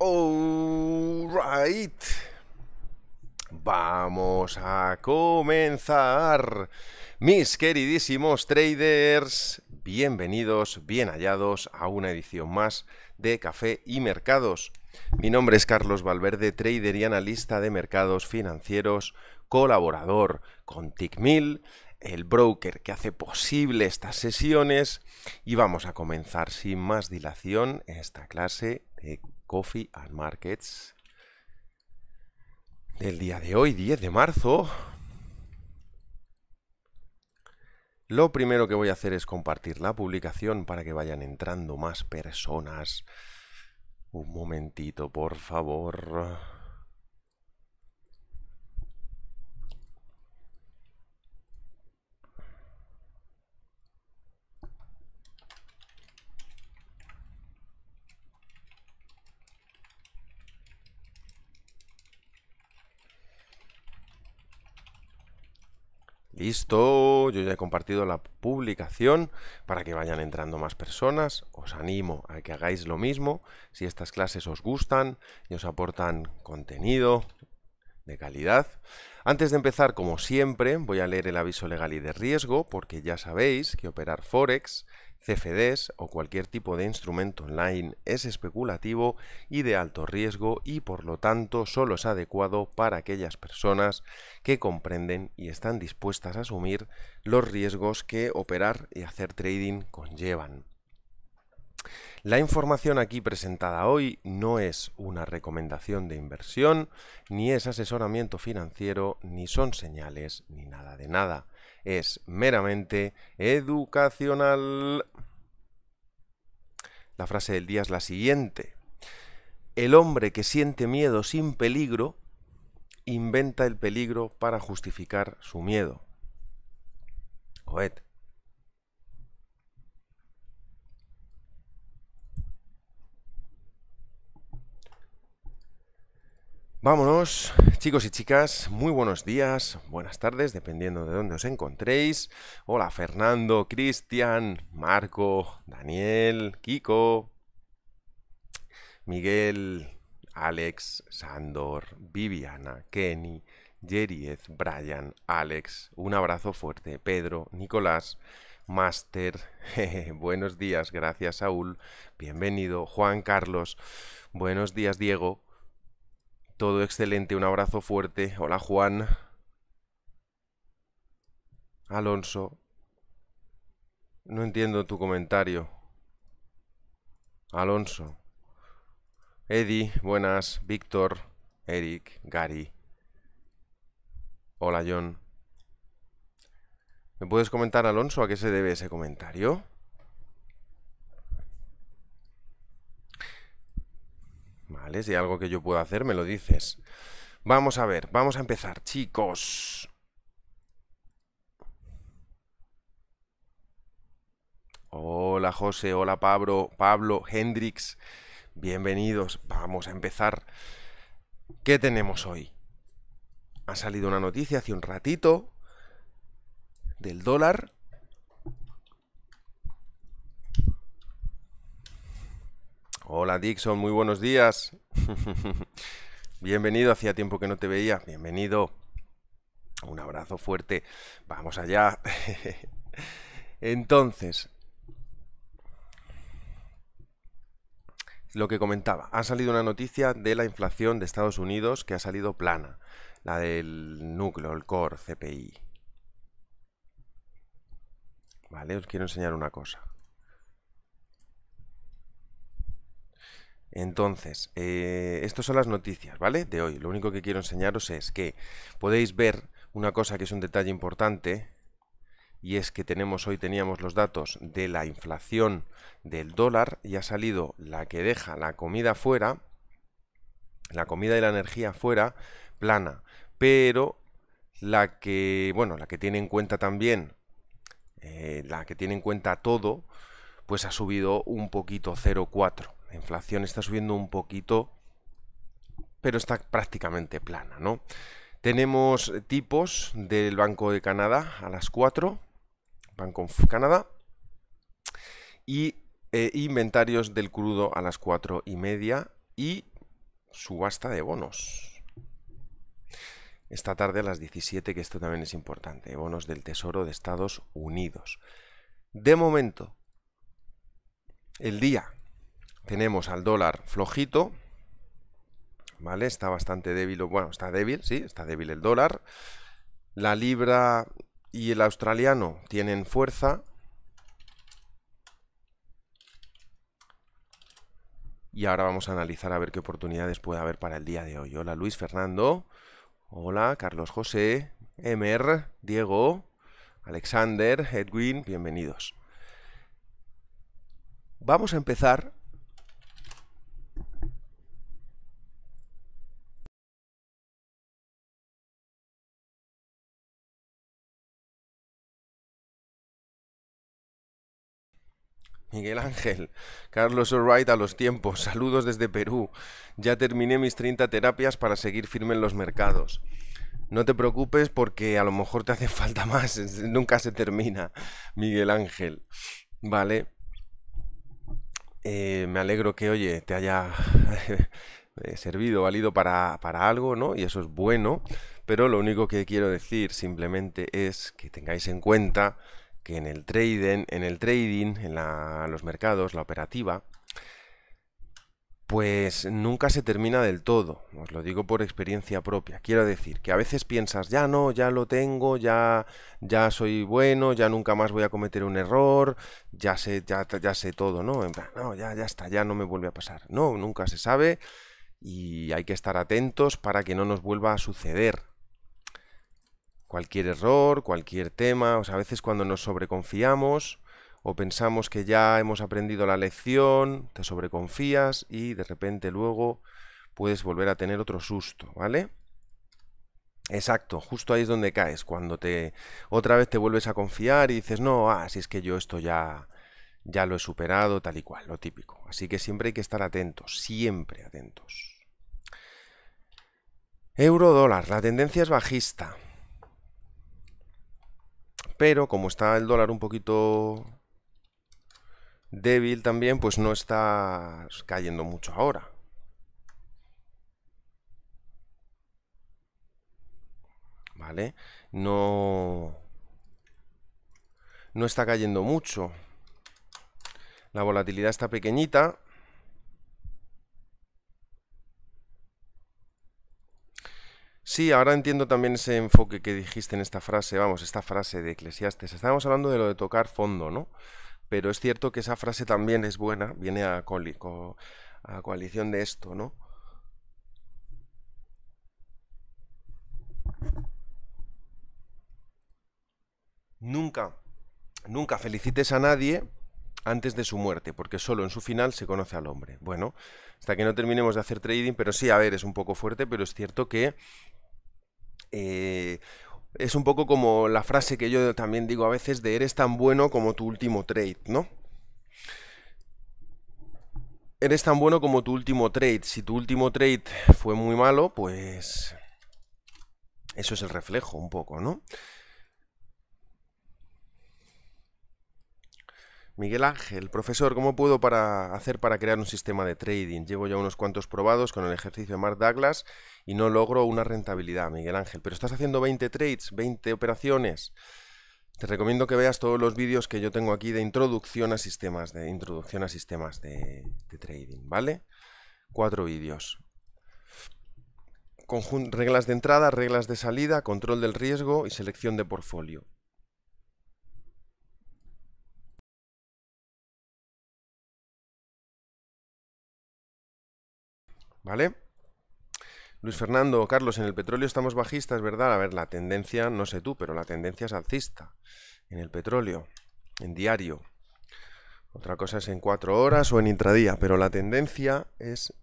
Alright. Vamos a comenzar. Mis queridísimos traders, bienvenidos, bien hallados a una edición más de Café y Mercados. Mi nombre es Carlos Valverde, trader y analista de mercados financieros, colaborador con TICMIL, el broker que hace posible estas sesiones y vamos a comenzar sin más dilación esta clase de Coffee and Markets del día de hoy, 10 de marzo. Lo primero que voy a hacer es compartir la publicación para que vayan entrando más personas. Un momentito, por favor. Listo, yo ya he compartido la publicación para que vayan entrando más personas. Os animo a que hagáis lo mismo si estas clases os gustan y os aportan contenido de calidad. Antes de empezar, como siempre, voy a leer el aviso legal y de riesgo porque ya sabéis que operar Forex CFDs o cualquier tipo de instrumento online es especulativo y de alto riesgo y por lo tanto solo es adecuado para aquellas personas que comprenden y están dispuestas a asumir los riesgos que operar y hacer trading conllevan. La información aquí presentada hoy no es una recomendación de inversión, ni es asesoramiento financiero, ni son señales, ni nada de nada es meramente educacional. La frase del día es la siguiente. El hombre que siente miedo sin peligro inventa el peligro para justificar su miedo. Coet. Vámonos, chicos y chicas, muy buenos días, buenas tardes, dependiendo de dónde os encontréis. Hola Fernando, Cristian, Marco, Daniel, Kiko, Miguel, Alex, Sandor, Viviana, Kenny, Jeriez, Brian, Alex, un abrazo fuerte, Pedro, Nicolás, Master, buenos días, gracias Saúl, bienvenido, Juan Carlos, buenos días Diego, todo excelente, un abrazo fuerte. Hola Juan. Alonso. No entiendo tu comentario. Alonso. Eddie, buenas. Víctor, Eric, Gary. Hola John. ¿Me puedes comentar, Alonso, a qué se debe ese comentario? ¿Vale? Si hay algo que yo puedo hacer, me lo dices. Vamos a ver, vamos a empezar, chicos. Hola José, hola Pablo, Pablo, Hendrix, bienvenidos. Vamos a empezar. ¿Qué tenemos hoy? Ha salido una noticia hace un ratito del dólar Hola Dixon, muy buenos días. Bienvenido, hacía tiempo que no te veía. Bienvenido. Un abrazo fuerte. Vamos allá. Entonces, lo que comentaba, ha salido una noticia de la inflación de Estados Unidos que ha salido plana, la del núcleo, el core CPI. Vale, os quiero enseñar una cosa. Entonces, eh, estas son las noticias, ¿vale? De hoy. Lo único que quiero enseñaros es que podéis ver una cosa que es un detalle importante y es que tenemos hoy teníamos los datos de la inflación del dólar y ha salido la que deja la comida fuera, la comida y la energía fuera, plana, pero la que, bueno, la que tiene en cuenta también, eh, la que tiene en cuenta todo, pues ha subido un poquito 0,4. La inflación está subiendo un poquito, pero está prácticamente plana, ¿no? Tenemos tipos del Banco de Canadá a las 4, Banco Canadá, y eh, inventarios del crudo a las 4 y media, y subasta de bonos. Esta tarde a las 17, que esto también es importante, bonos del Tesoro de Estados Unidos. De momento, el día tenemos al dólar flojito, ¿vale? Está bastante débil, bueno, está débil, sí, está débil el dólar. La libra y el australiano tienen fuerza. Y ahora vamos a analizar a ver qué oportunidades puede haber para el día de hoy. Hola Luis Fernando. Hola Carlos José. Emer. Diego. Alexander. Edwin. Bienvenidos. Vamos a empezar Miguel Ángel, Carlos O'Wright a los tiempos, saludos desde Perú. Ya terminé mis 30 terapias para seguir firme en los mercados. No te preocupes porque a lo mejor te hace falta más, nunca se termina, Miguel Ángel. Vale. Eh, me alegro que, oye, te haya eh, servido, valido para, para algo, ¿no? Y eso es bueno, pero lo único que quiero decir simplemente es que tengáis en cuenta que en el trading, en el trading, en los mercados, la operativa, pues nunca se termina del todo. Os lo digo por experiencia propia. Quiero decir que a veces piensas, ya no, ya lo tengo, ya, ya soy bueno, ya nunca más voy a cometer un error, ya sé, ya, sé todo, ¿no? En plan, no, ya, ya está, ya no me vuelve a pasar. No, nunca se sabe y hay que estar atentos para que no nos vuelva a suceder cualquier error, cualquier tema, o sea, a veces cuando nos sobreconfiamos o pensamos que ya hemos aprendido la lección, te sobreconfías y de repente luego puedes volver a tener otro susto, ¿vale? Exacto, justo ahí es donde caes, cuando te otra vez te vuelves a confiar y dices, no, ah, si es que yo esto ya, ya lo he superado, tal y cual, lo típico. Así que siempre hay que estar atentos, siempre atentos. Euro dólar, la tendencia es bajista pero como está el dólar un poquito débil también, pues no está cayendo mucho ahora. ¿Vale? No... No está cayendo mucho. La volatilidad está pequeñita, Sí, ahora entiendo también ese enfoque que dijiste en esta frase, vamos, esta frase de Eclesiastes. Estábamos hablando de lo de tocar fondo, ¿no? Pero es cierto que esa frase también es buena, viene a, a coalición de esto, ¿no? Nunca, nunca felicites a nadie antes de su muerte, porque solo en su final se conoce al hombre. Bueno, hasta que no terminemos de hacer trading, pero sí, a ver, es un poco fuerte, pero es cierto que eh, es un poco como la frase que yo también digo a veces de eres tan bueno como tu último trade, ¿no? Eres tan bueno como tu último trade. Si tu último trade fue muy malo, pues eso es el reflejo un poco, ¿no? Miguel Ángel, profesor, ¿cómo puedo para hacer para crear un sistema de trading? Llevo ya unos cuantos probados con el ejercicio de Mark Douglas y no logro una rentabilidad, Miguel Ángel. Pero estás haciendo 20 trades, 20 operaciones. Te recomiendo que veas todos los vídeos que yo tengo aquí de introducción a sistemas de introducción a sistemas de, trading, ¿vale? Cuatro vídeos. reglas de entrada, reglas de salida, control del riesgo y selección de portfolio. ¿Vale? Luis Fernando, Carlos, en el petróleo estamos bajistas, ¿verdad? A ver, la tendencia, no sé tú, pero la tendencia es alcista en el petróleo, en diario. Otra cosa es en cuatro horas o en intradía, pero la tendencia es,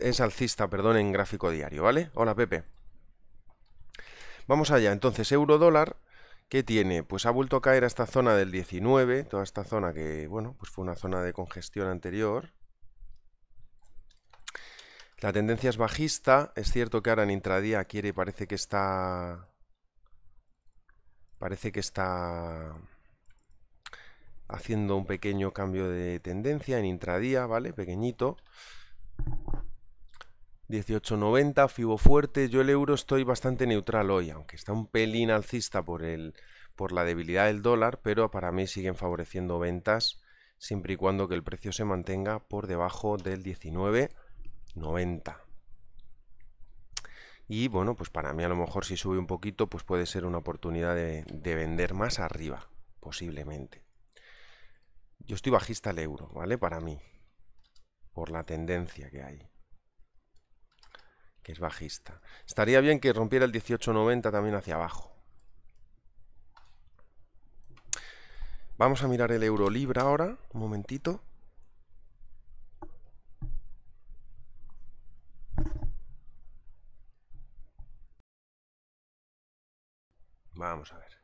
es alcista, perdón, en gráfico diario, ¿vale? Hola, Pepe. Vamos allá, entonces, euro dólar, ¿qué tiene? Pues ha vuelto a caer a esta zona del 19, toda esta zona que, bueno, pues fue una zona de congestión anterior, la tendencia es bajista. Es cierto que ahora en intradía quiere, parece que está... Parece que está haciendo un pequeño cambio de tendencia en intradía, ¿vale? Pequeñito. 18.90, Fibo fuerte. Yo el euro estoy bastante neutral hoy, aunque está un pelín alcista por, el, por la debilidad del dólar, pero para mí siguen favoreciendo ventas siempre y cuando que el precio se mantenga por debajo del 19.90. Y bueno, pues para mí a lo mejor si sube un poquito, pues puede ser una oportunidad de, de vender más arriba, posiblemente. Yo estoy bajista al euro, ¿vale? Para mí, por la tendencia que hay que es bajista. Estaría bien que rompiera el 18.90 también hacia abajo. Vamos a mirar el euro libra ahora, un momentito. Vamos a ver.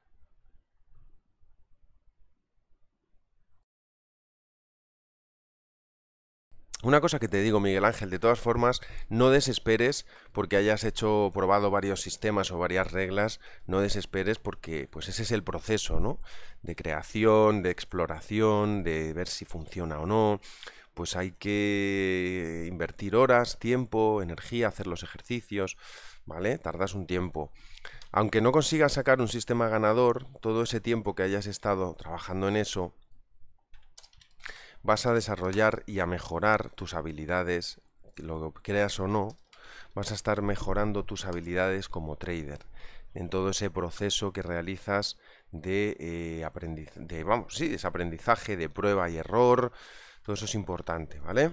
Una cosa que te digo, Miguel Ángel, de todas formas, no desesperes porque hayas hecho, probado varios sistemas o varias reglas, no desesperes porque pues ese es el proceso, ¿no? De creación, de exploración, de ver si funciona o no. Pues hay que invertir horas, tiempo, energía, hacer los ejercicios, ¿vale? Tardas un tiempo. Aunque no consigas sacar un sistema ganador, todo ese tiempo que hayas estado trabajando en eso, vas a desarrollar y a mejorar tus habilidades, lo creas o no, vas a estar mejorando tus habilidades como trader en todo ese proceso que realizas de, eh, aprendizaje, de, vamos, sí, ese aprendizaje, de prueba y error, todo eso es importante, ¿vale?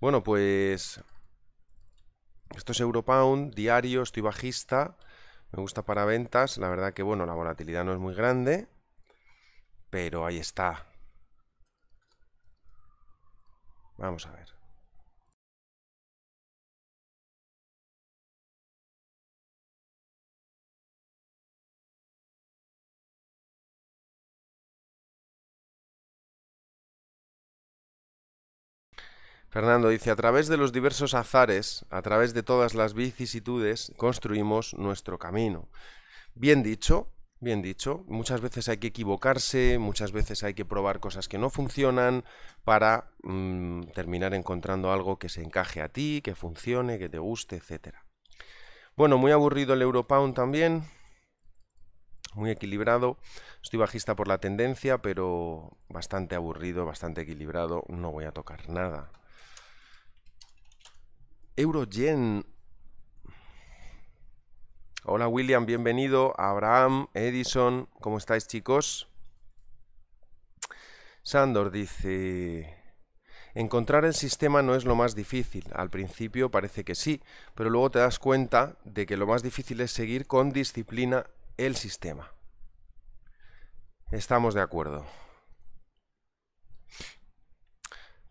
Bueno, pues esto es Europound, diario, estoy bajista, me gusta para ventas, la verdad que bueno, la volatilidad no es muy grande, pero ahí está, Vamos a ver. Fernando dice, a través de los diversos azares, a través de todas las vicisitudes, construimos nuestro camino. Bien dicho, Bien dicho, muchas veces hay que equivocarse, muchas veces hay que probar cosas que no funcionan para mm, terminar encontrando algo que se encaje a ti, que funcione, que te guste, etc. Bueno, muy aburrido el Europound también, muy equilibrado. Estoy bajista por la tendencia, pero bastante aburrido, bastante equilibrado. No voy a tocar nada. Eurogen Hola William, bienvenido. Abraham, Edison, ¿cómo estáis chicos? Sandor dice, encontrar el sistema no es lo más difícil. Al principio parece que sí, pero luego te das cuenta de que lo más difícil es seguir con disciplina el sistema. Estamos de acuerdo.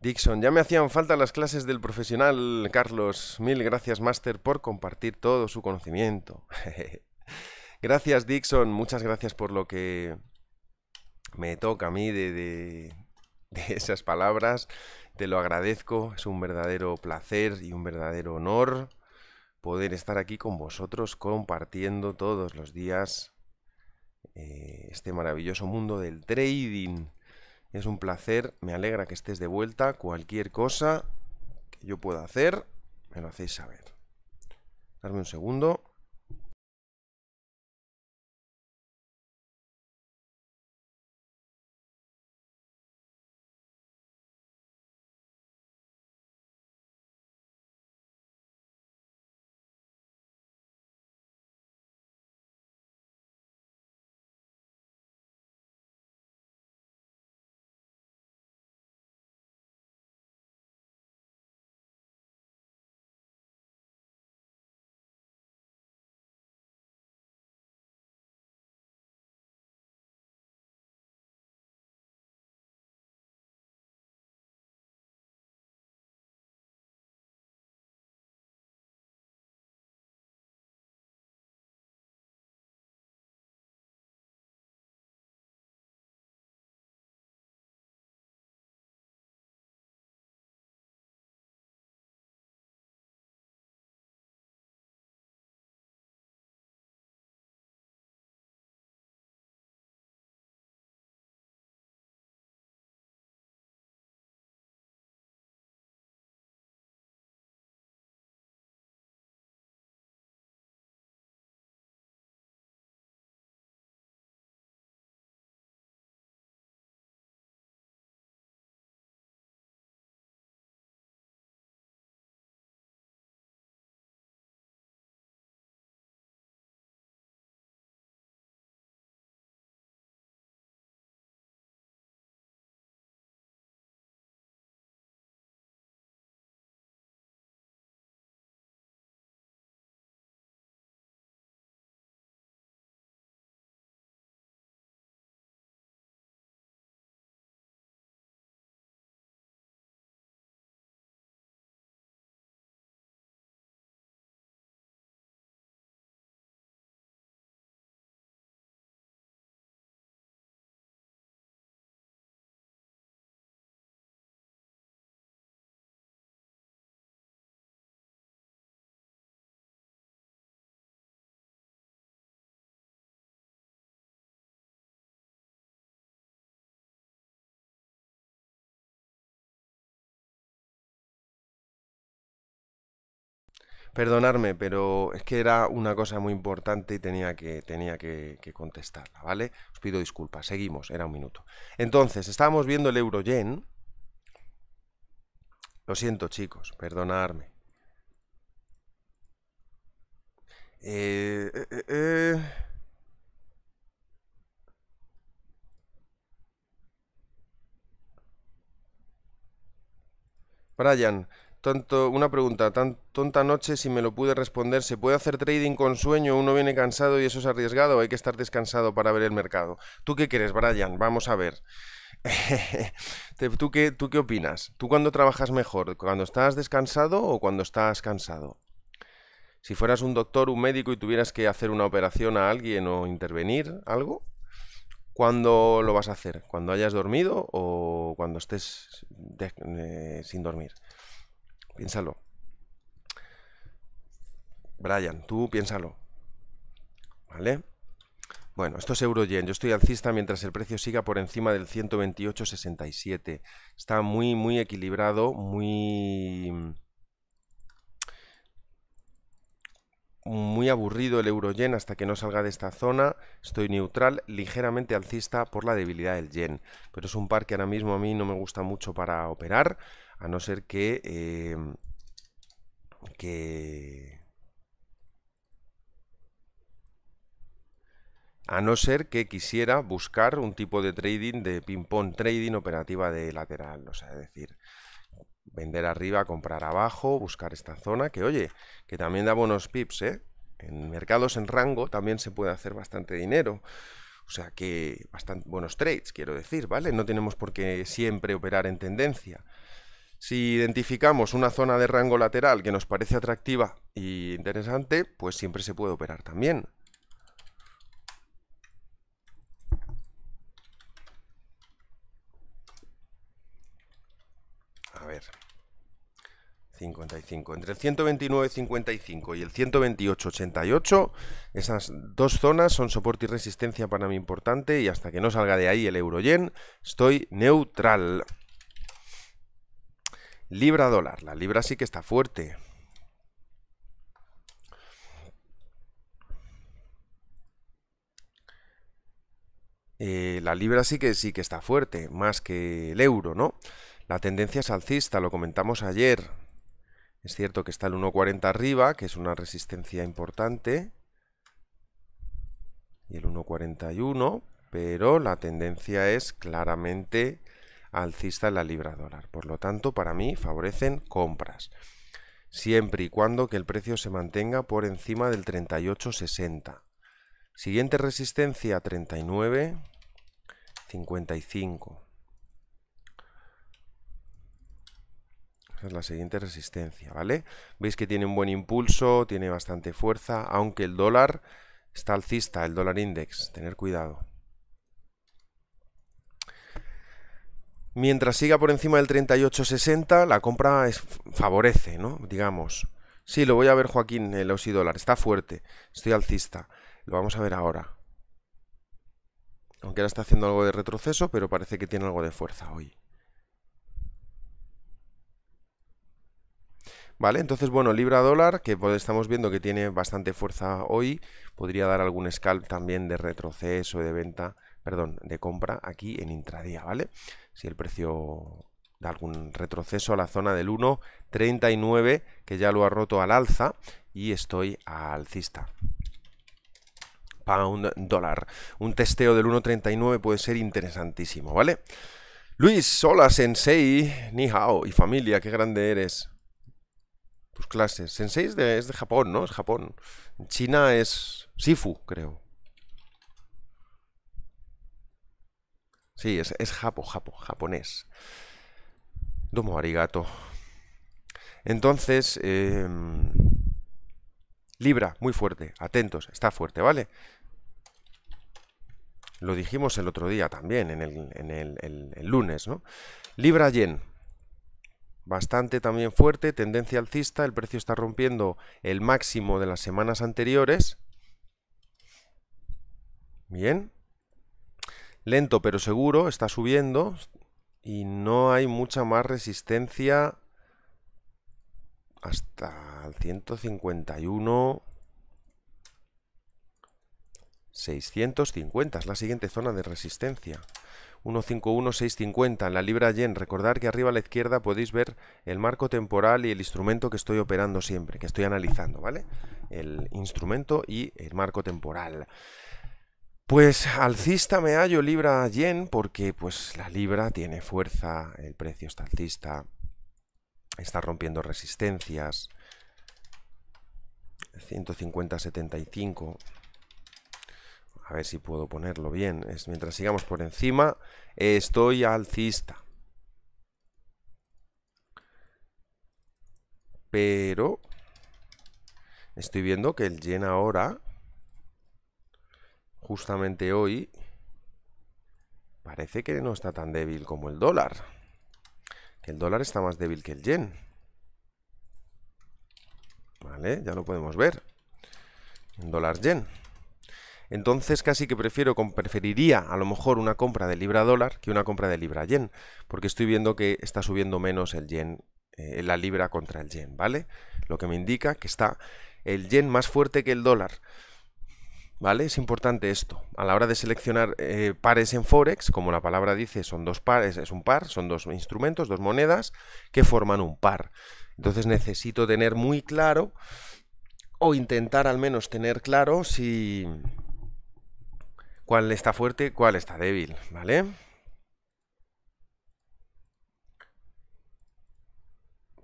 Dixon, ya me hacían falta las clases del profesional, Carlos. Mil gracias, Máster, por compartir todo su conocimiento. gracias, Dixon. Muchas gracias por lo que me toca a mí de, de, esas palabras. Te lo agradezco. Es un verdadero placer y un verdadero honor poder estar aquí con vosotros compartiendo todos los días eh, este maravilloso mundo del trading. Es un placer, me alegra que estés de vuelta. Cualquier cosa que yo pueda hacer, me lo hacéis saber. Darme un segundo. Perdonadme, pero es que era una cosa muy importante y tenía que, tenía que, que contestarla, ¿vale? Os pido disculpas. Seguimos, era un minuto. Entonces, estábamos viendo el euro-yen. Lo siento, chicos, perdonadme. Eh, eh, eh, eh. Brian, tanto, una pregunta, tan tonta noche, si me lo pude responder, ¿se puede hacer trading con sueño? Uno viene cansado y eso es arriesgado, hay que estar descansado para ver el mercado. ¿Tú qué crees, Brian? Vamos a ver. ¿Tú qué, ¿Tú qué opinas? ¿Tú cuándo trabajas mejor? ¿Cuando estás descansado o cuando estás cansado? Si fueras un doctor, un médico y tuvieras que hacer una operación a alguien o intervenir algo, ¿cuándo lo vas a hacer? ¿Cuando hayas dormido o cuando estés eh, sin dormir? Piénsalo. Brian, tú piénsalo. ¿Vale? Bueno, esto es euro-yen. Yo estoy alcista mientras el precio siga por encima del 128.67. Está muy, muy equilibrado, muy muy aburrido el euro yen hasta que no salga de esta zona. Estoy neutral, ligeramente alcista por la debilidad del yen. Pero es un par que ahora mismo a mí no me gusta mucho para operar, a no ser que... Eh, que... A no ser que quisiera buscar un tipo de trading de ping-pong trading operativa de lateral. O sea, es decir, vender arriba, comprar abajo, buscar esta zona, que oye, que también da buenos pips, ¿eh? En mercados en rango también se puede hacer bastante dinero. O sea que bastante buenos trades, quiero decir, ¿vale? No tenemos por qué siempre operar en tendencia. Si identificamos una zona de rango lateral que nos parece atractiva y interesante, pues siempre se puede operar también. A ver. 55. Entre el 129.55 y el 128.88, esas dos zonas son soporte y resistencia para mí importante y hasta que no salga de ahí el euro-yen, estoy neutral. Libra dólar. La libra sí que está fuerte. Eh, la libra sí que sí que está fuerte, más que el euro, ¿no? La tendencia es alcista, lo comentamos ayer. Es cierto que está el 1.40 arriba, que es una resistencia importante. Y el 1.41, pero la tendencia es claramente alcista en la libra dólar. Por lo tanto, para mí favorecen compras. Siempre y cuando que el precio se mantenga por encima del 38.60. Siguiente resistencia 39.55. es la siguiente resistencia, ¿vale? Veis que tiene un buen impulso, tiene bastante fuerza, aunque el dólar está alcista, el dólar index, tener cuidado. Mientras siga por encima del 38.60, la compra favorece, ¿no? Digamos. Sí, lo voy a ver, Joaquín, el OSI dólar. Está fuerte. Estoy alcista. Lo vamos a ver ahora. Aunque ahora está haciendo algo de retroceso, pero parece que tiene algo de fuerza hoy. ¿Vale? Entonces, bueno, libra dólar, que estamos viendo que tiene bastante fuerza hoy, podría dar algún scalp también de retroceso, de venta, perdón, de compra aquí en intradía, ¿vale? Si el precio da algún retroceso a la zona del 1.39, que ya lo ha roto al alza, y estoy alcista. Pound dólar. Un testeo del 1.39 puede ser interesantísimo, ¿vale? Luis, hola Sensei, ni hao y familia, qué grande eres tus clases. Sensei es de, es de Japón, ¿no? Es Japón. China es Sifu, creo. Sí, es, es Japo, Japo, japonés. Domo arigato. Entonces, em, Libra, muy fuerte. Atentos, está fuerte, ¿vale? Lo dijimos el otro día también, en el, en el, el lunes, ¿no? Libra Yen bastante también fuerte, tendencia alcista, el precio está rompiendo el máximo de las semanas anteriores. Bien. Lento pero seguro, está subiendo y no hay mucha más resistencia hasta el 151. 650 es la siguiente zona de resistencia. 151,650 en la libra yen. Recordad que arriba a la izquierda podéis ver el marco temporal y el instrumento que estoy operando siempre, que estoy analizando, ¿vale? El instrumento y el marco temporal. Pues alcista me hallo libra yen porque pues la libra tiene fuerza, el precio está alcista, está rompiendo resistencias. 150.75 a ver si puedo ponerlo bien, es mientras sigamos por encima, estoy alcista. Pero estoy viendo que el yen ahora, justamente hoy, parece que no está tan débil como el dólar. Que el dólar está más débil que el yen. ¿Vale? Ya lo podemos ver. En dólar yen. Entonces casi que prefiero, preferiría a lo mejor una compra de libra dólar que una compra de libra yen, porque estoy viendo que está subiendo menos el yen, eh, la libra contra el yen, ¿vale? Lo que me indica que está el yen más fuerte que el dólar. ¿Vale? Es importante esto. A la hora de seleccionar eh, pares en Forex, como la palabra dice, son dos pares, es un par, son dos instrumentos, dos monedas que forman un par. Entonces necesito tener muy claro, o intentar al menos tener claro si, cuál está fuerte, cuál está débil, ¿vale?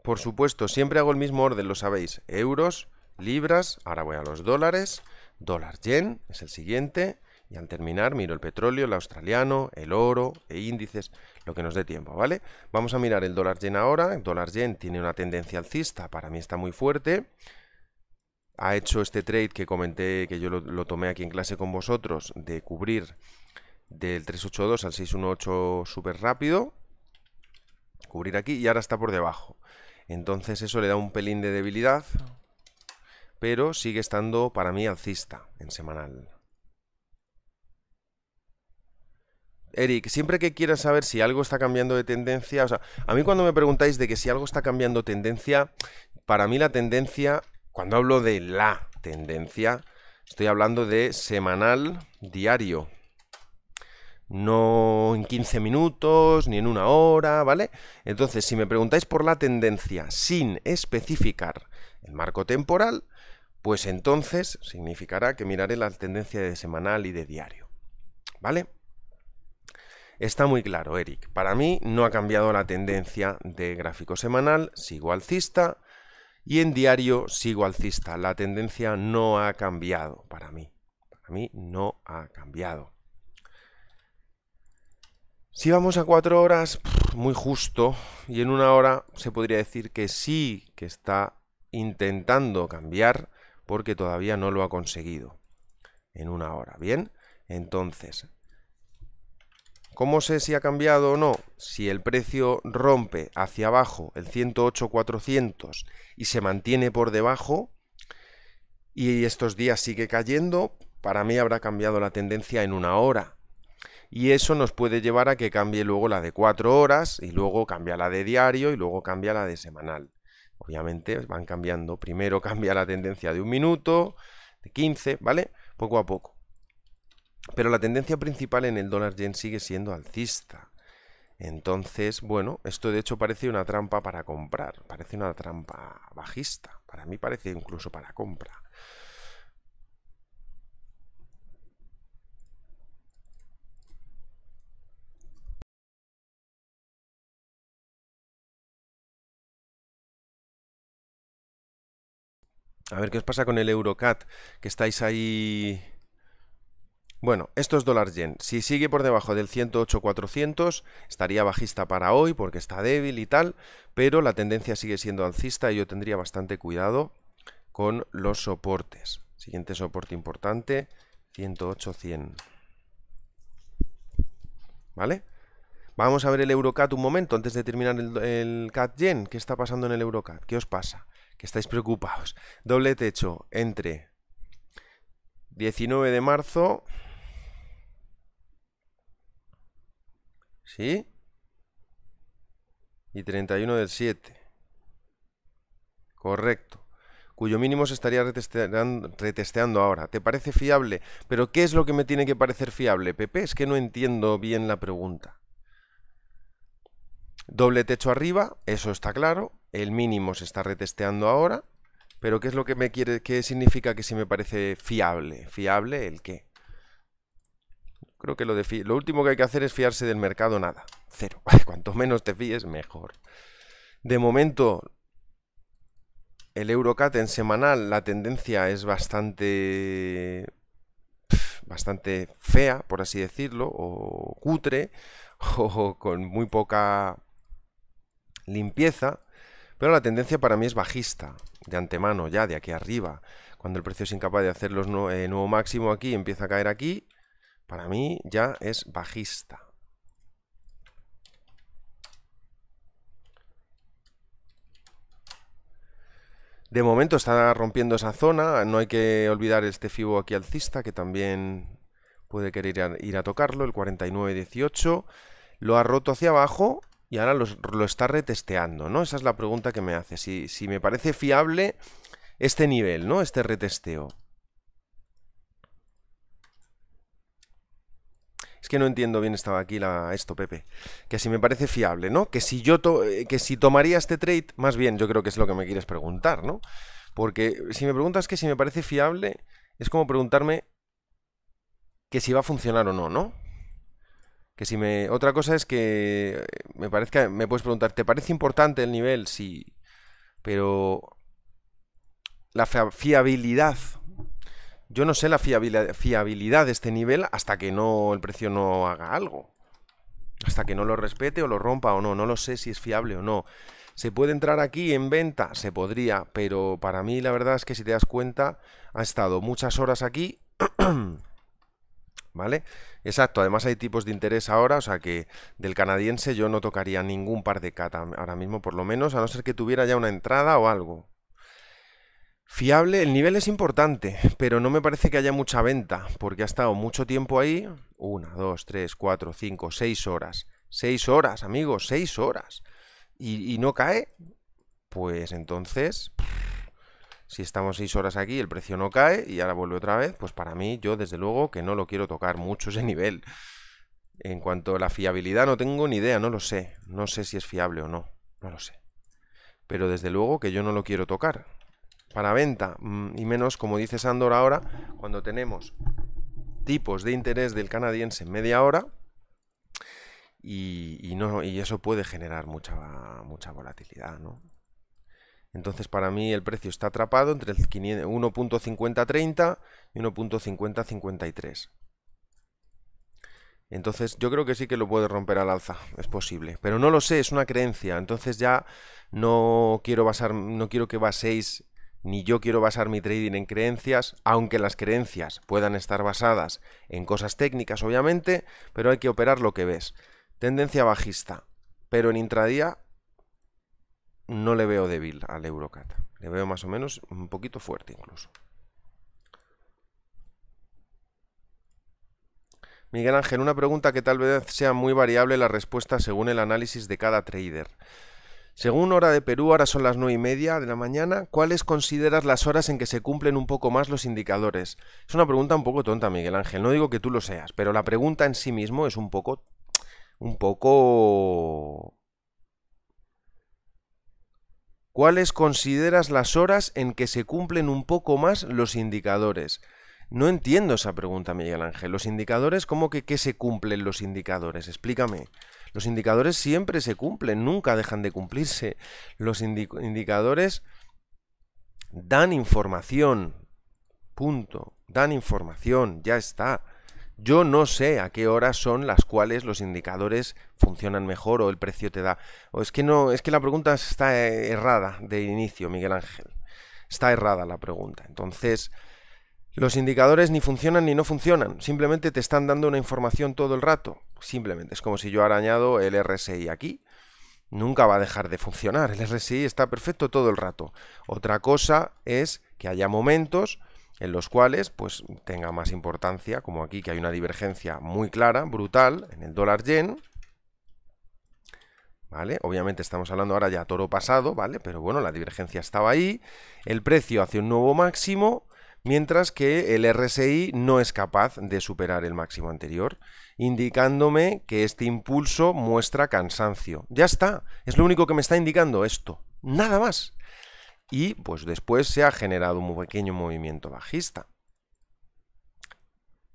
Por supuesto, siempre hago el mismo orden, lo sabéis. Euros, libras, ahora voy a los dólares, dólar yen es el siguiente, y al terminar miro el petróleo, el australiano, el oro e índices, lo que nos dé tiempo, ¿vale? Vamos a mirar el dólar yen ahora, el dólar yen tiene una tendencia alcista, para mí está muy fuerte, ha hecho este trade que comenté, que yo lo, tomé aquí en clase con vosotros, de cubrir del 382 al 618 súper rápido, cubrir aquí y ahora está por debajo. Entonces eso le da un pelín de debilidad, pero sigue estando para mí alcista en semanal. Eric, siempre que quieras saber si algo está cambiando de tendencia, o sea, a mí cuando me preguntáis de que si algo está cambiando tendencia, para mí la tendencia cuando hablo de la tendencia, estoy hablando de semanal diario. No en 15 minutos, ni en una hora, ¿vale? Entonces, si me preguntáis por la tendencia sin especificar el marco temporal, pues entonces significará que miraré la tendencia de semanal y de diario. ¿Vale? Está muy claro, Eric. Para mí no ha cambiado la tendencia de gráfico semanal, sigo alcista, y en diario sigo alcista. La tendencia no ha cambiado para mí. Para mí no ha cambiado. Si vamos a cuatro horas, muy justo. Y en una hora se podría decir que sí que está intentando cambiar porque todavía no lo ha conseguido. En una hora. Bien. Entonces, ¿Cómo sé si ha cambiado o no? Si el precio rompe hacia abajo el 108.400 y se mantiene por debajo y estos días sigue cayendo, para mí habrá cambiado la tendencia en una hora. Y eso nos puede llevar a que cambie luego la de cuatro horas y luego cambia la de diario y luego cambia la de semanal. Obviamente van cambiando. Primero cambia la tendencia de un minuto, de 15, ¿vale? Poco a poco. Pero la tendencia principal en el dólar yen sigue siendo alcista. Entonces, bueno, esto de hecho parece una trampa para comprar, parece una trampa bajista. Para mí parece incluso para compra. A ver qué os pasa con el Eurocat, que estáis ahí bueno, esto es dólar yen. Si sigue por debajo del 108.400, estaría bajista para hoy porque está débil y tal, pero la tendencia sigue siendo alcista y yo tendría bastante cuidado con los soportes. Siguiente soporte importante, 108.100. ¿Vale? Vamos a ver el Eurocat un momento antes de terminar el, CAT Yen. ¿Qué está pasando en el Eurocat? ¿Qué os pasa? Que estáis preocupados. Doble techo entre 19 de marzo ¿Sí? Y 31 del 7. Correcto. Cuyo mínimo se estaría retesteando, ahora. ¿Te parece fiable? Pero ¿qué es lo que me tiene que parecer fiable, Pepe? Es que no entiendo bien la pregunta. Doble techo arriba, eso está claro. El mínimo se está retesteando ahora. Pero ¿qué es lo que me quiere, qué significa que si me parece fiable? ¿Fiable el qué? Creo que lo, lo último que hay que hacer es fiarse del mercado, nada. Cero. Cuanto menos te fíes, mejor. De momento, el Eurocat en semanal, la tendencia es bastante... bastante fea, por así decirlo, o cutre, o con muy poca limpieza. Pero la tendencia para mí es bajista, de antemano, ya de aquí arriba. Cuando el precio es incapaz de hacer los eh, nuevo máximo aquí, empieza a caer aquí, para mí ya es bajista. De momento está rompiendo esa zona, no hay que olvidar este FIBO aquí alcista que también puede querer ir a, tocarlo, el 49.18. Lo ha roto hacia abajo y ahora lo, está retesteando, ¿no? Esa es la pregunta que me hace. Si, si me parece fiable este nivel, ¿no? Este retesteo. Es que no entiendo bien estaba aquí esto, Pepe. Que si me parece fiable, ¿no? Que si yo eh, que si tomaría este trade, más bien yo creo que es lo que me quieres preguntar, ¿no? Porque si me preguntas que si me parece fiable, es como preguntarme que si va a funcionar o no, ¿no? Que si me. Otra cosa es que me parezca. Me puedes preguntar, ¿te parece importante el nivel? Sí. Pero. La fiabilidad yo no sé la fiabilidad de este nivel hasta que no el precio no haga algo. Hasta que no lo respete o lo rompa o no. No lo sé si es fiable o no. ¿Se puede entrar aquí en venta? Se podría, pero para mí la verdad es que si te das cuenta, ha estado muchas horas aquí. ¿Vale? Exacto, además hay tipos de interés ahora, o sea que del canadiense yo no tocaría ningún par de cata ahora mismo, por lo menos, a no ser que tuviera ya una entrada o algo. Fiable, el nivel es importante, pero no me parece que haya mucha venta, porque ha estado mucho tiempo ahí. Una, dos, tres, cuatro, cinco, seis horas. Seis horas, amigos, seis horas. Y, no cae, pues entonces, si estamos seis horas aquí, el precio no cae y ahora vuelve otra vez, pues para mí, yo desde luego que no lo quiero tocar mucho ese nivel. En cuanto a la fiabilidad, no tengo ni idea, no lo sé. No sé si es fiable o no, no lo sé. Pero desde luego que yo no lo quiero tocar para venta mm, y menos, como dice Sandor ahora, cuando tenemos tipos de interés del canadiense en media hora y, no, y eso puede generar mucha, mucha volatilidad, ¿no? Entonces para mí el precio está atrapado entre el 1.5030 y 1.5053. Entonces yo creo que sí que lo puede romper al alza, es posible, pero no lo sé, es una creencia. Entonces ya no quiero basar, no quiero que baséis ni yo quiero basar mi trading en creencias, aunque las creencias puedan estar basadas en cosas técnicas, obviamente, pero hay que operar lo que ves. Tendencia bajista, pero en intradía no le veo débil al Eurocat. Le veo más o menos un poquito fuerte incluso. Miguel Ángel, una pregunta que tal vez sea muy variable la respuesta según el análisis de cada trader. Según hora de Perú, ahora son las nueve y media de la mañana. ¿Cuáles consideras las horas en que se cumplen un poco más los indicadores? Es una pregunta un poco tonta, Miguel Ángel. No digo que tú lo seas, pero la pregunta en sí mismo es un poco. un poco. ¿Cuáles consideras las horas en que se cumplen un poco más los indicadores? No entiendo esa pregunta, Miguel Ángel. ¿Los indicadores? ¿Cómo que qué se cumplen los indicadores? Explícame. Los indicadores siempre se cumplen, nunca dejan de cumplirse. Los indicadores dan información. Punto. Dan información. Ya está. Yo no sé a qué horas son las cuales los indicadores funcionan mejor o el precio te da. O es que no, es que la pregunta está errada de inicio, Miguel Ángel. Está errada la pregunta. Entonces, los indicadores ni funcionan ni no funcionan, simplemente te están dando una información todo el rato. Simplemente es como si yo ahora añado el RSI aquí. Nunca va a dejar de funcionar, el RSI está perfecto todo el rato. Otra cosa es que haya momentos en los cuales pues tenga más importancia, como aquí que hay una divergencia muy clara, brutal, en el dólar yen, ¿vale? Obviamente estamos hablando ahora ya toro pasado, ¿vale? Pero bueno, la divergencia estaba ahí, el precio hace un nuevo máximo, mientras que el RSI no es capaz de superar el máximo anterior, indicándome que este impulso muestra cansancio. Ya está, es lo único que me está indicando esto, nada más. Y pues después se ha generado un pequeño movimiento bajista.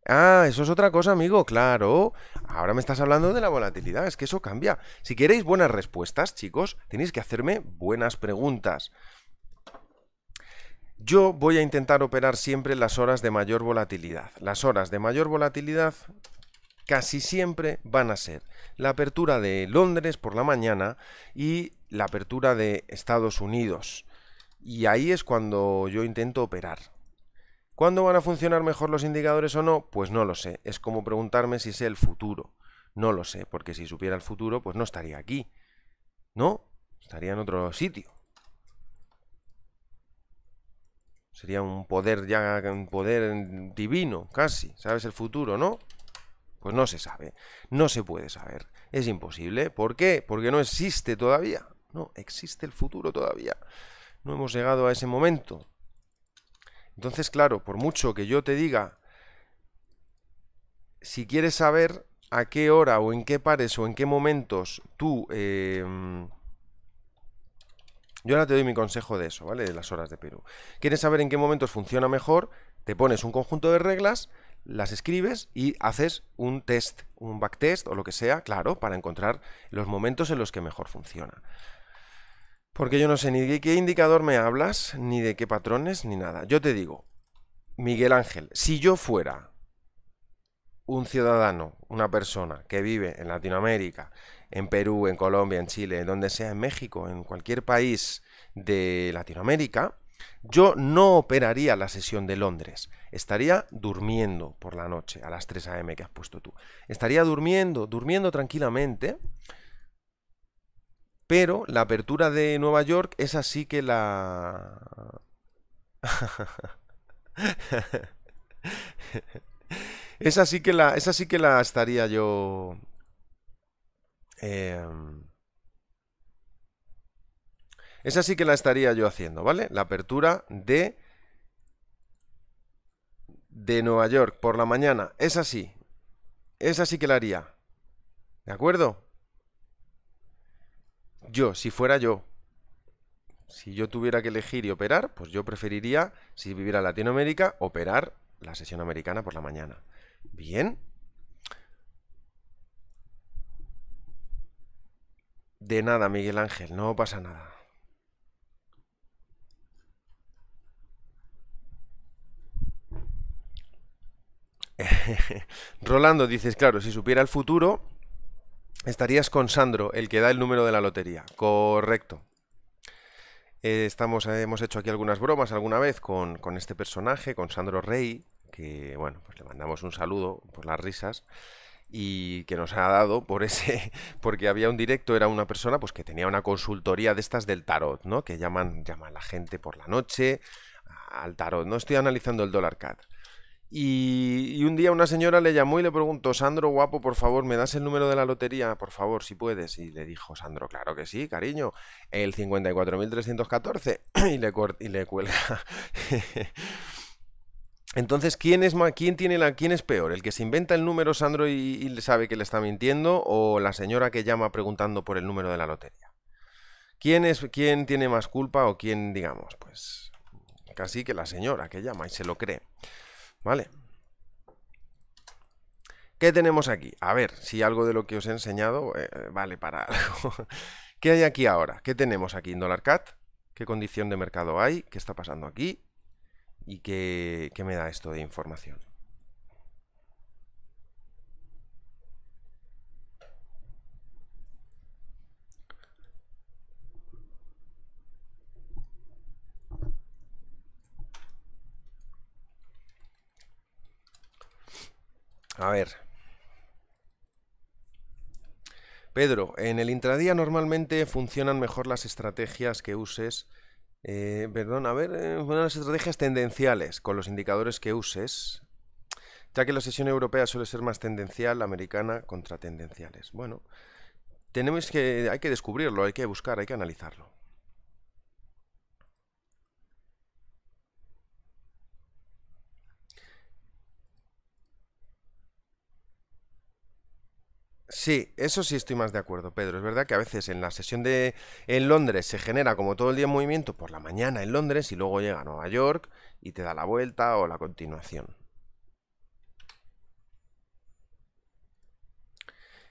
Ah, eso es otra cosa, amigo, claro. Ahora me estás hablando de la volatilidad, es que eso cambia. Si queréis buenas respuestas, chicos, tenéis que hacerme buenas preguntas. Yo voy a intentar operar siempre las horas de mayor volatilidad. Las horas de mayor volatilidad casi siempre van a ser la apertura de Londres por la mañana y la apertura de Estados Unidos. Y ahí es cuando yo intento operar. ¿Cuándo van a funcionar mejor los indicadores o no? Pues no lo sé. Es como preguntarme si sé el futuro. No lo sé, porque si supiera el futuro, pues no estaría aquí. ¿No? Estaría en otro sitio. Sería un poder ya, un poder divino, casi. ¿Sabes el futuro, no? Pues no se sabe. No se puede saber. Es imposible. ¿Por qué? Porque no existe todavía. No, existe el futuro todavía. No hemos llegado a ese momento. Entonces, claro, por mucho que yo te diga, si quieres saber a qué hora o en qué pares o en qué momentos tú... Em, yo ahora te doy mi consejo de eso, ¿vale? De las horas de Perú. ¿Quieres saber en qué momentos funciona mejor? Te pones un conjunto de reglas, las escribes y haces un test, un backtest o lo que sea, claro, para encontrar los momentos en los que mejor funciona. Porque yo no sé ni de qué indicador me hablas, ni de qué patrones, ni nada. Yo te digo, Miguel Ángel, si yo fuera un ciudadano, una persona que vive en Latinoamérica, en Perú, en Colombia, en Chile, donde sea, en México, en cualquier país de Latinoamérica, yo no operaría la sesión de Londres. Estaría durmiendo por la noche, a las 3 a.m. que has puesto tú. Estaría durmiendo, durmiendo tranquilamente, pero la apertura de Nueva York es así que la... es así que la, es así que la estaría yo... Em, es así que la estaría yo haciendo, ¿vale? La apertura de de Nueva York por la mañana. Es así. Es así que la haría. ¿De acuerdo? Yo, si fuera yo, si yo tuviera que elegir y operar, pues yo preferiría, si viviera en Latinoamérica, operar la sesión americana por la mañana. Bien. De nada, Miguel Ángel, no pasa nada. Rolando dices, claro, si supiera el futuro, Estarías con Sandro, el que da el número de la lotería. Correcto. Eh, estamos, eh, hemos hecho aquí algunas bromas alguna vez con, este personaje, con Sandro Rey, que bueno, pues le mandamos un saludo por las risas y que nos ha dado por ese, porque había un directo, era una persona pues que tenía una consultoría de estas del tarot, ¿no? Que llaman, llaman a la gente por la noche al tarot. No estoy analizando el dólar cat. Y, un día una señora le llamó y le preguntó, Sandro, guapo, por favor, ¿me das el número de la lotería? Por favor, si puedes. Y le dijo Sandro, claro que sí, cariño, el 54.314. y, le y le cuelga. Entonces, ¿quién es, quién, tiene la, ¿quién es peor? ¿El que se inventa el número, Sandro, y, y sabe que le está mintiendo? ¿O la señora que llama preguntando por el número de la lotería? ¿Quién, es, ¿Quién tiene más culpa o quién, digamos? Pues casi que la señora que llama y se lo cree. ¿Qué tenemos aquí? A ver si algo de lo que os he enseñado eh, vale para algo. ¿Qué hay aquí ahora? ¿Qué tenemos aquí en DollarCat? ¿Qué condición de mercado hay? ¿Qué está pasando aquí? ¿Y qué me da esto de información? A ver. Pedro, en el intradía normalmente funcionan mejor las estrategias que uses. Eh, perdón, a ver, eh, las estrategias tendenciales con los indicadores que uses, ya que la sesión europea suele ser más tendencial, americana contra tendenciales. Bueno, tenemos que, hay que descubrirlo, hay que buscar, hay que analizarlo. Sí, eso sí estoy más de acuerdo, Pedro. Es verdad que a veces en la sesión de en Londres se genera como todo el día en movimiento por la mañana en Londres y luego llega a Nueva York y te da la vuelta o la continuación.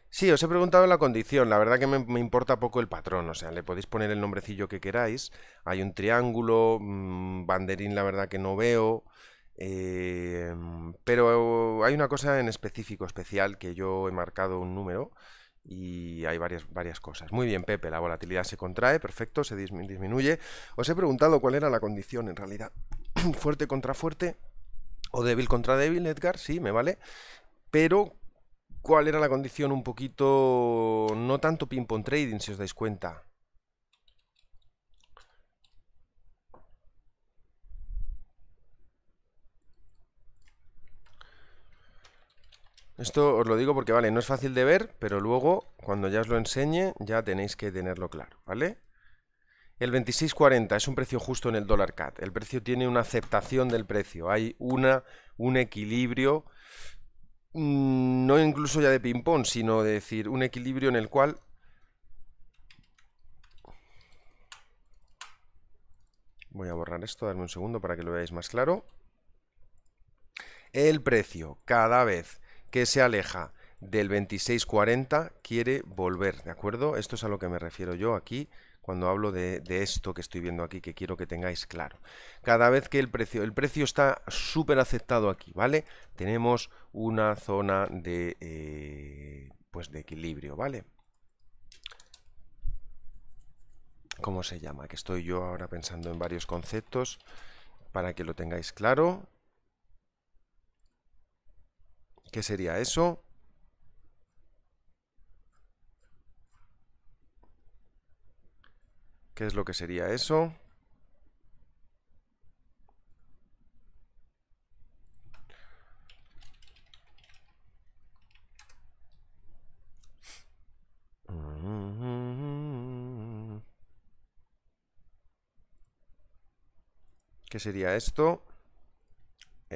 Sí, os he preguntado la condición. La verdad que me, importa poco el patrón. O sea, le podéis poner el nombrecillo que queráis. Hay un triángulo, mm, banderín, la verdad que no veo. Em, pero hay una cosa en específico, especial, que yo he marcado un número y hay varias, varias cosas. Muy bien, Pepe, la volatilidad se contrae, perfecto, se disminuye. Os he preguntado cuál era la condición en realidad. fuerte contra fuerte o débil contra débil, Edgar, sí, me vale. Pero, ¿cuál era la condición un poquito, no tanto ping-pong trading, si os dais cuenta? Esto os lo digo porque, vale, no es fácil de ver, pero luego, cuando ya os lo enseñe, ya tenéis que tenerlo claro, ¿vale? El 26.40 es un precio justo en el dólar CAT. El precio tiene una aceptación del precio. Hay una, un equilibrio, mm, no incluso ya de ping-pong, sino de decir, un equilibrio en el cual... Voy a borrar esto, darme un segundo para que lo veáis más claro. El precio cada vez que se aleja del 2640 quiere volver, ¿de acuerdo? Esto es a lo que me refiero yo aquí cuando hablo de, esto que estoy viendo aquí, que quiero que tengáis claro. Cada vez que el precio, el precio está súper aceptado aquí, ¿vale? Tenemos una zona de, eh, pues de equilibrio, ¿vale? ¿Cómo se llama? Que estoy yo ahora pensando en varios conceptos para que lo tengáis claro. ¿Qué sería eso? ¿Qué es lo que sería eso? ¿Qué sería esto?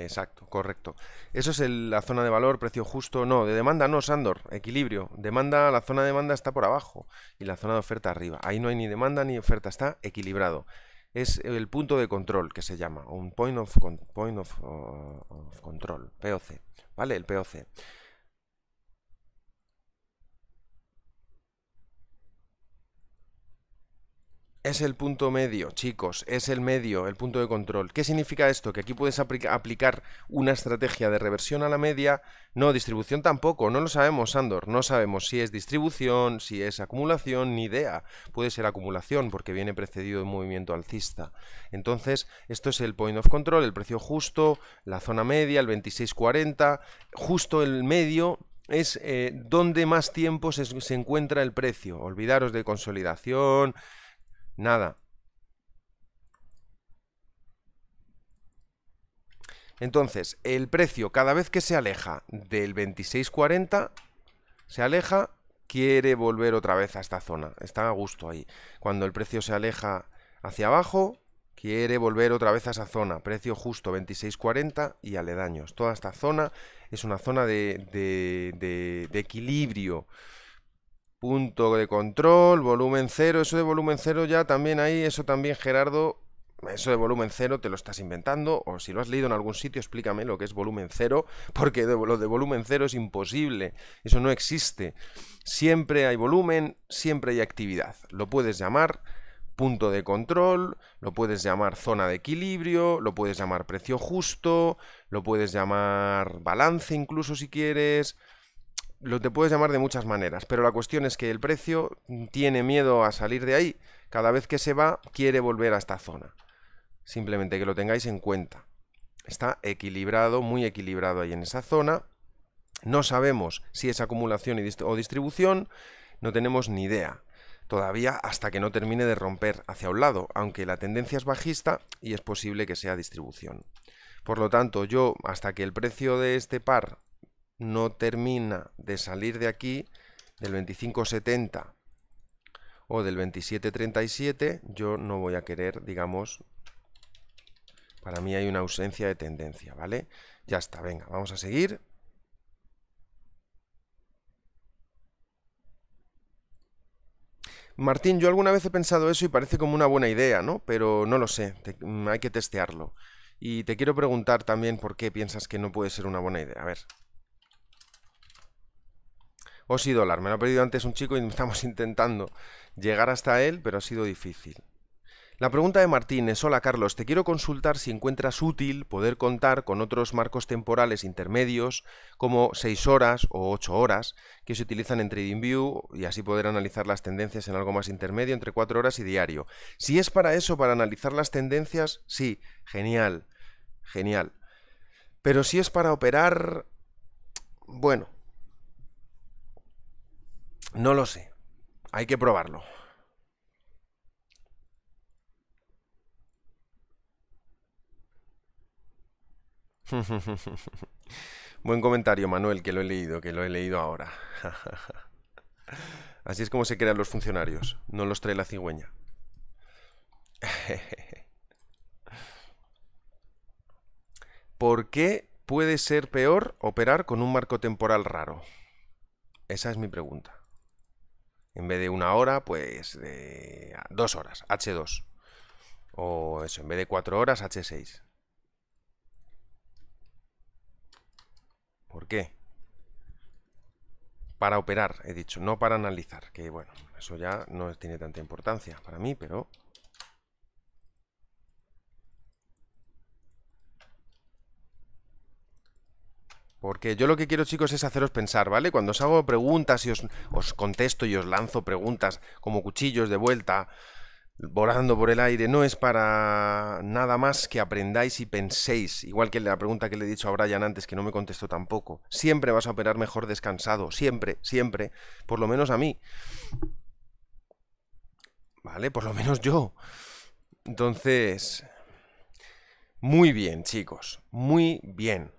Exacto, correcto. Eso es la zona de valor, precio justo. No, de demanda no, Sandor. Equilibrio. Demanda, la zona de demanda está por abajo y la zona de oferta arriba. Ahí no hay ni demanda ni oferta, está equilibrado. Es el punto de control que se llama, un point of, point of, of control, POC. ¿Vale? El POC. Es el punto medio, chicos, es el medio, el punto de control. ¿Qué significa esto? Que aquí puedes aplicar una estrategia de reversión a la media. No, distribución tampoco, no lo sabemos, Sandor. No sabemos si es distribución, si es acumulación, ni idea. Puede ser acumulación porque viene precedido de un movimiento alcista. Entonces, esto es el point of control, el precio justo, la zona media, el 26.40. Justo el medio es eh, donde más tiempo se, se encuentra el precio. Olvidaros de consolidación Nada. Entonces, el precio cada vez que se aleja del 26.40, se aleja, quiere volver otra vez a esta zona. Está a gusto ahí. Cuando el precio se aleja hacia abajo, quiere volver otra vez a esa zona. Precio justo 26.40 y aledaños. Toda esta zona es una zona de, de, de equilibrio. Punto de control, volumen cero. Eso de volumen cero ya también ahí, eso también Gerardo, eso de volumen cero te lo estás inventando. O si lo has leído en algún sitio, explícame lo que es volumen cero. Porque lo de volumen cero es imposible. Eso no existe. Siempre hay volumen, siempre hay actividad. Lo puedes llamar punto de control, lo puedes llamar zona de equilibrio, lo puedes llamar precio justo, lo puedes llamar balance incluso si quieres lo te puedes llamar de muchas maneras, pero la cuestión es que el precio tiene miedo a salir de ahí. Cada vez que se va, quiere volver a esta zona. Simplemente que lo tengáis en cuenta. Está equilibrado, muy equilibrado ahí en esa zona. No sabemos si es acumulación o distribución, no tenemos ni idea. Todavía hasta que no termine de romper hacia un lado, aunque la tendencia es bajista y es posible que sea distribución. Por lo tanto, yo hasta que el precio de este par no termina de salir de aquí, del 25.70 o del 27.37, yo no voy a querer, digamos, para mí hay una ausencia de tendencia, ¿vale? Ya está, venga, vamos a seguir. Martín, yo alguna vez he pensado eso y parece como una buena idea, ¿no? Pero no lo sé, hay que testearlo. Y te quiero preguntar también por qué piensas que no puede ser una buena idea. A ver. Osi dólar, me lo ha pedido antes un chico y estamos intentando llegar hasta él, pero ha sido difícil. La pregunta de Martín es, hola Carlos, te quiero consultar si encuentras útil poder contar con otros marcos temporales intermedios como 6 horas o 8 horas que se utilizan en TradingView y así poder analizar las tendencias en algo más intermedio entre 4 horas y diario. Si es para eso, para analizar las tendencias, sí, genial, genial. Pero si es para operar, bueno, no lo sé, hay que probarlo. Buen comentario, Manuel, que lo he leído, que lo he leído ahora. Así es como se crean los funcionarios, no los trae la cigüeña. ¿Por qué puede ser peor operar con un marco temporal raro? Esa es mi pregunta. En vez de una hora, pues de dos horas, H2. O eso, en vez de cuatro horas, H6. ¿Por qué? Para operar, he dicho, no para analizar. Que bueno, eso ya no tiene tanta importancia para mí, pero... Porque yo lo que quiero, chicos, es haceros pensar, ¿vale? Cuando os hago preguntas y os, os contesto y os lanzo preguntas como cuchillos de vuelta, volando por el aire no es para nada más que aprendáis y penséis, igual que la pregunta que le he dicho a Brian antes, que no me contestó tampoco. Siempre vas a operar mejor descansado, siempre, siempre, por lo menos a mí. ¿Vale? Por lo menos yo. Entonces, muy bien, chicos, muy bien.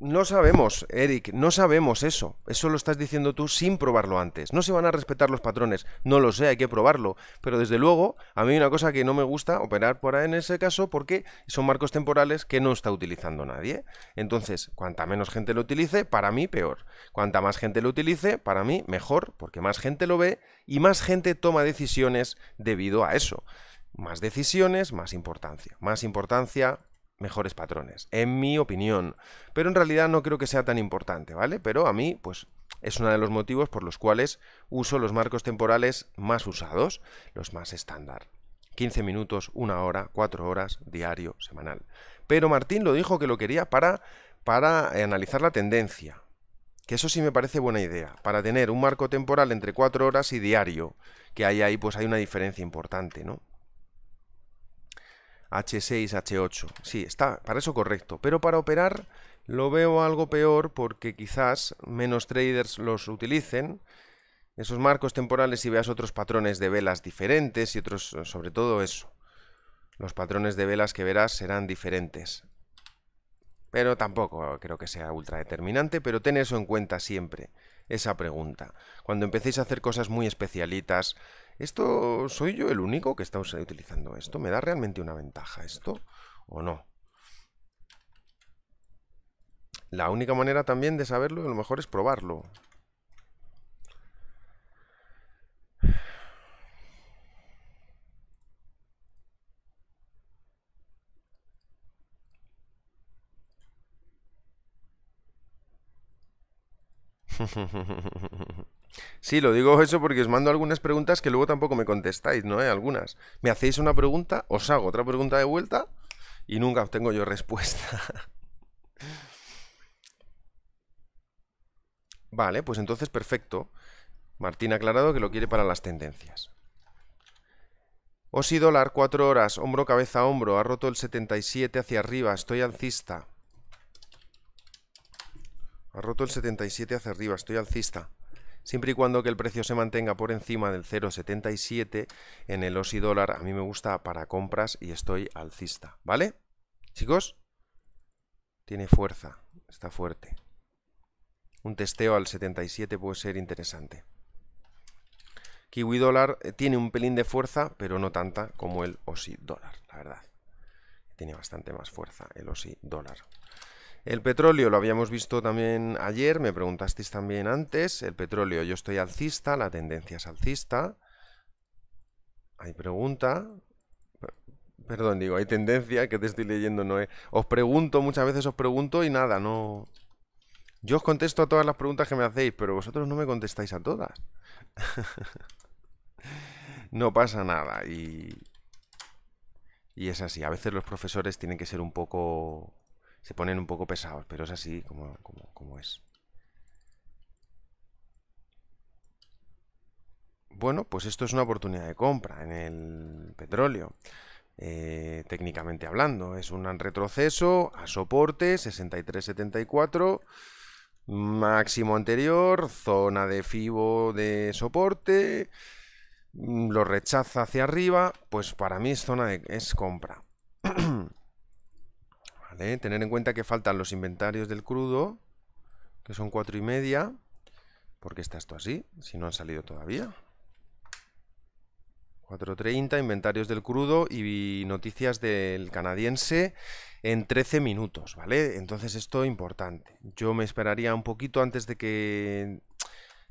No sabemos, Eric, no sabemos eso. Eso lo estás diciendo tú sin probarlo antes. No se van a respetar los patrones. No lo sé, hay que probarlo. Pero desde luego, a mí una cosa que no me gusta operar por ahí en ese caso porque son marcos temporales que no está utilizando nadie. Entonces, cuanta menos gente lo utilice, para mí peor. Cuanta más gente lo utilice, para mí mejor, porque más gente lo ve y más gente toma decisiones debido a eso. Más decisiones, más importancia. Más importancia, mejores patrones, en mi opinión. Pero en realidad no creo que sea tan importante, ¿vale? Pero a mí, pues, es uno de los motivos por los cuales uso los marcos temporales más usados, los más estándar. 15 minutos, una hora, 4 horas, diario, semanal. Pero Martín lo dijo que lo quería para, para analizar la tendencia. Que eso sí me parece buena idea. Para tener un marco temporal entre 4 horas y diario. Que hay ahí, pues hay una diferencia importante, ¿no? H6, H8. Sí, está, para eso correcto. Pero para operar lo veo algo peor porque quizás menos traders los utilicen. Esos marcos temporales y veas otros patrones de velas diferentes y otros, sobre todo eso. Los patrones de velas que verás serán diferentes. Pero tampoco creo que sea ultra determinante, pero ten eso en cuenta siempre, esa pregunta. Cuando empecéis a hacer cosas muy especialitas, ¿Esto soy yo el único que está utilizando esto? ¿Me da realmente una ventaja esto o no? La única manera también de saberlo a lo mejor es probarlo. Sí, lo digo eso porque os mando algunas preguntas que luego tampoco me contestáis, ¿no? ¿Eh? Algunas. Me hacéis una pregunta, os hago otra pregunta de vuelta y nunca obtengo yo respuesta. vale, pues entonces perfecto. Martín ha aclarado que lo quiere para las tendencias. Osi dólar, 4 horas, hombro, cabeza, hombro. Ha roto el 77 hacia arriba. Estoy alcista. Roto el 77 hacia arriba. Estoy alcista siempre y cuando que el precio se mantenga por encima del 0,77 en el OSI dólar, a mí me gusta para compras y estoy alcista, ¿vale? Chicos, tiene fuerza, está fuerte. Un testeo al 77 puede ser interesante. Kiwi dólar eh, tiene un pelín de fuerza, pero no tanta como el OSI dólar, la verdad. Tiene bastante más fuerza el OSI dólar. El petróleo lo habíamos visto también ayer, me preguntasteis también antes. El petróleo, yo estoy alcista, la tendencia es alcista. Hay pregunta. Perdón, digo, hay tendencia que te estoy leyendo, no Os pregunto, muchas veces os pregunto y nada, no. Yo os contesto a todas las preguntas que me hacéis, pero vosotros no me contestáis a todas. no pasa nada y, y es así. A veces los profesores tienen que ser un poco... se ponen un poco pesados, pero es así como, como, es. Bueno, pues esto es una oportunidad de compra en el petróleo. Eh, técnicamente hablando, es un retroceso a soporte 63.74 máximo anterior, zona de FIBO de soporte, mm, lo rechaza hacia arriba, pues para mí es zona de es compra. tener en cuenta que faltan los inventarios del crudo, que son cuatro y media, porque está esto así, si no han salido todavía. 4.30, inventarios del crudo y noticias del canadiense en 13 minutos, ¿vale? Entonces esto es importante. Yo me esperaría un poquito antes de que,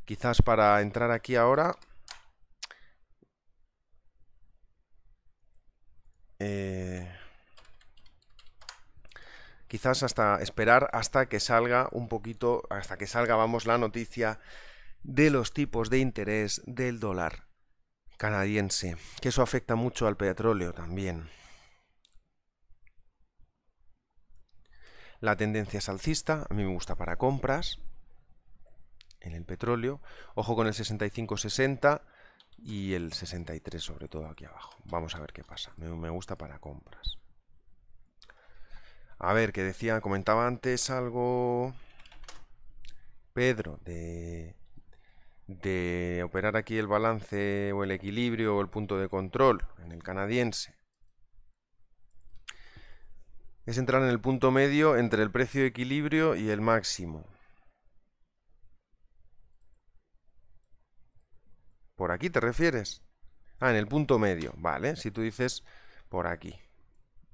quizás para entrar aquí ahora, eh, quizás hasta esperar hasta que salga un poquito, hasta que salga, vamos, la noticia de los tipos de interés del dólar canadiense, que eso afecta mucho al petróleo también. La tendencia es alcista, a mí me gusta para compras en el petróleo. Ojo con el 65-60 y el 63 sobre todo aquí abajo. Vamos a ver qué pasa. Me, me gusta para compras. A ver, que decía, comentaba antes algo Pedro de de operar aquí el balance o el equilibrio o el punto de control en el canadiense es entrar en el punto medio entre el precio de equilibrio y el máximo. ¿Por aquí te refieres? Ah, en el punto medio, vale. Si tú dices por aquí.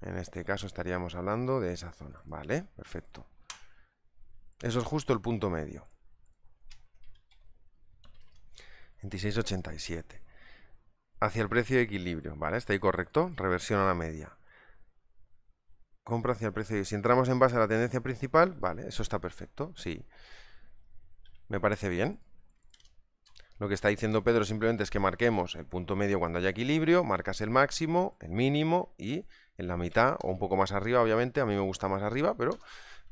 En este caso estaríamos hablando de esa zona, vale, perfecto. Eso es justo el punto medio. 26,87. Hacia el precio de equilibrio, ¿vale? ¿Está ahí correcto? Reversión a la media. Compra hacia el precio. Y si entramos en base a la tendencia principal, vale, eso está perfecto, sí. Me parece bien. Lo que está diciendo Pedro simplemente es que marquemos el punto medio cuando haya equilibrio, marcas el máximo, el mínimo y en la mitad o un poco más arriba, obviamente, a mí me gusta más arriba, pero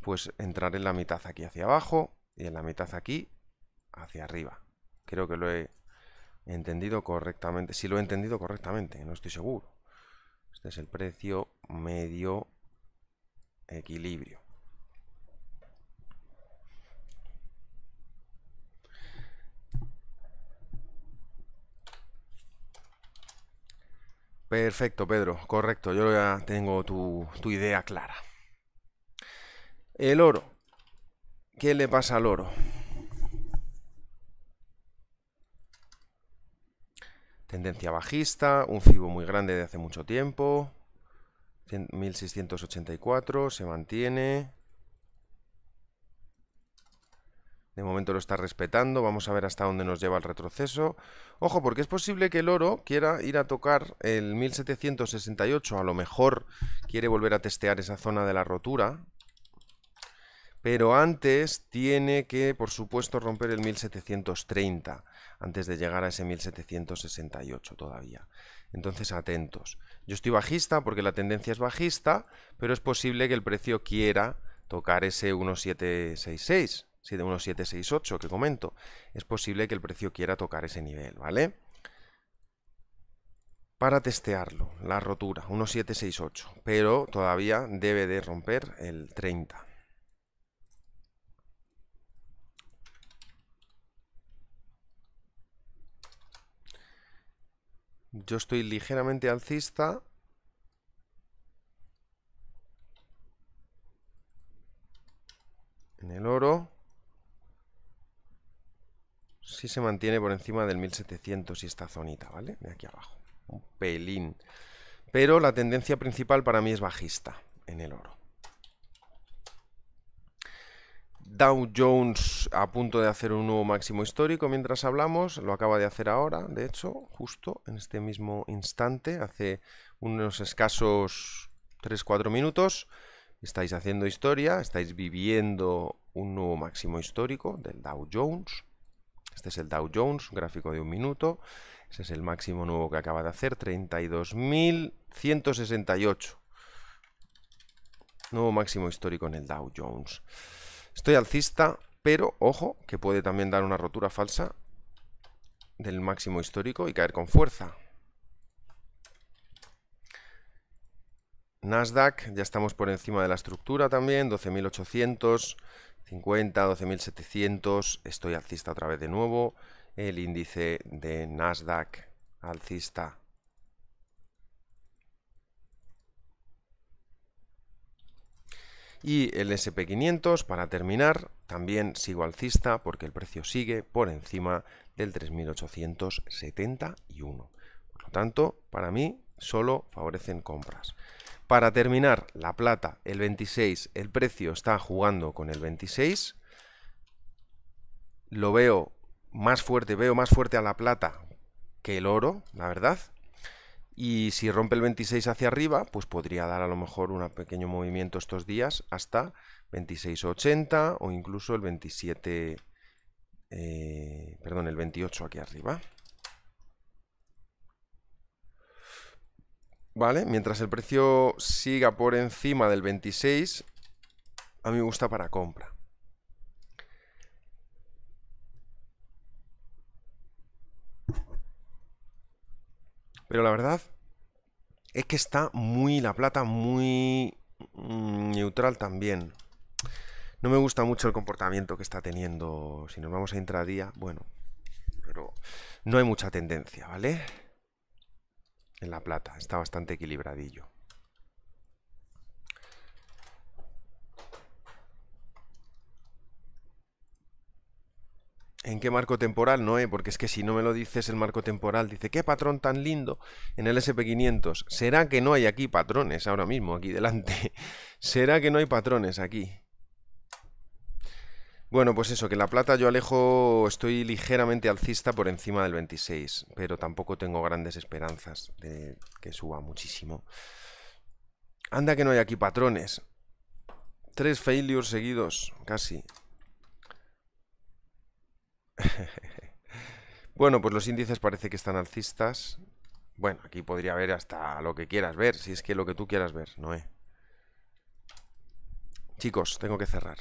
pues entrar en la mitad aquí hacia abajo y en la mitad aquí hacia arriba. Creo que lo he entendido correctamente. Si lo he entendido correctamente, no estoy seguro. Este es el precio medio equilibrio. Perfecto, Pedro. Correcto. Yo ya tengo tu, idea clara. El oro. ¿Qué le pasa al oro? Tendencia bajista, un FIBO muy grande de hace mucho tiempo. 1684 se mantiene. De momento lo está respetando. Vamos a ver hasta dónde nos lleva el retroceso. Ojo, porque es posible que el oro quiera ir a tocar el 1768. A lo mejor quiere volver a testear esa zona de la rotura. Pero antes tiene que, por supuesto, romper el 1730, antes de llegar a ese 1768 todavía. Entonces, atentos. Yo estoy bajista porque la tendencia es bajista, pero es posible que el precio quiera tocar ese 1766, sí, de 1768 que comento. Es posible que el precio quiera tocar ese nivel, ¿vale? Para testearlo, la rotura, 1768, pero todavía debe de romper el 30. Yo estoy ligeramente alcista. En el oro. Si se mantiene por encima del 1700 y esta zonita, ¿vale? De aquí abajo. Un pelín. Pero la tendencia principal para mí es bajista en el oro. Dow Jones a punto de hacer un nuevo máximo histórico mientras hablamos, lo acaba de hacer ahora, de hecho, justo en este mismo instante, hace unos escasos 3-4 minutos, estáis haciendo historia, estáis viviendo un nuevo máximo histórico del Dow Jones. Este es el Dow Jones, gráfico de un minuto. Ese es el máximo nuevo que acaba de hacer, 32.168. Nuevo máximo histórico en el Dow Jones. Estoy alcista, pero ojo, que puede también dar una rotura falsa del máximo histórico y caer con fuerza. Nasdaq, ya estamos por encima de la estructura también, 12.850, 12.700, estoy alcista otra vez de nuevo, el índice de Nasdaq alcista Y el SP500, para terminar, también sigo alcista porque el precio sigue por encima del 3.871. Por lo tanto, para mí solo favorecen compras. Para terminar, la plata, el 26, el precio está jugando con el 26. Lo veo más fuerte, veo más fuerte a la plata que el oro, la verdad. Y si rompe el 26 hacia arriba, pues podría dar a lo mejor un pequeño movimiento estos días hasta 26.80 o incluso el 27, eh, perdón, el 28 aquí arriba. ¿Vale? Mientras el precio siga por encima del 26, a mí me gusta para compra. Pero la verdad es que está muy la plata, muy mm, neutral también. No me gusta mucho el comportamiento que está teniendo. Si nos vamos a intradía, bueno, pero no hay mucha tendencia, ¿vale? En la plata, está bastante equilibradillo. ¿En qué marco temporal? No, porque es que si no me lo dices el marco temporal, dice, qué patrón tan lindo en el SP500. ¿Será que no hay aquí patrones ahora mismo, aquí delante? ¿Será que no hay patrones aquí? Bueno, pues eso, que la plata yo alejo, estoy ligeramente alcista por encima del 26, pero tampoco tengo grandes esperanzas de que suba muchísimo. Anda que no hay aquí patrones. Tres failures seguidos, casi. bueno, pues los índices parece que están alcistas. Bueno, aquí podría haber hasta lo que quieras ver, si es que lo que tú quieras ver, no es. Chicos, tengo que cerrar.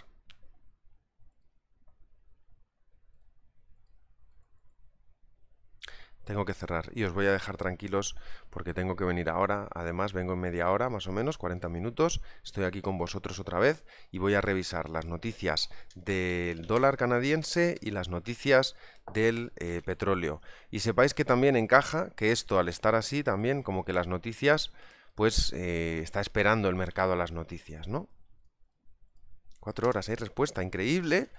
Tengo que cerrar y os voy a dejar tranquilos porque tengo que venir ahora. Además, vengo en media hora, más o menos, 40 minutos. Estoy aquí con vosotros otra vez y voy a revisar las noticias del dólar canadiense y las noticias del eh, petróleo. Y sepáis que también encaja que esto, al estar así, también como que las noticias, pues eh, está esperando el mercado a las noticias, ¿no? Cuatro horas, hay respuesta, increíble.